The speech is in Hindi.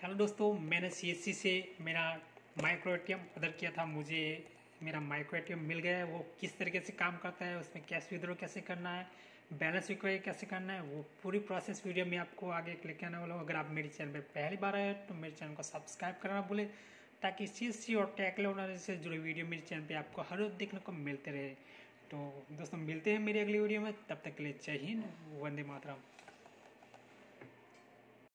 हेलो दोस्तों, मैंने सीएससी से मेरा माइक्रो एटीएम ऑर्डर किया था। मुझे मेरा माइक्रो एटीएम मिल गया है। वो किस तरीके से काम करता है, उसमें कैश विद्रो कैसे करना है बैलेंस रिक्वायर कैसे करना है, वो पूरी प्रोसेस वीडियो में आपको आगे क्लिक करने वाला हूँ अगर आप मेरे चैनल पर पहली बार आए तो मेरे चैनल को सब्सक्राइब करना भूले, ताकि सी सी और टैकले होने से जुड़े वीडियो मेरे चैनल पर आपको हर रोज देखने को मिलते रहे। तो दोस्तों, मिलते हैं मेरी अगली वीडियो में। तब तक के लिए जय हिंद, वंदे मातरम।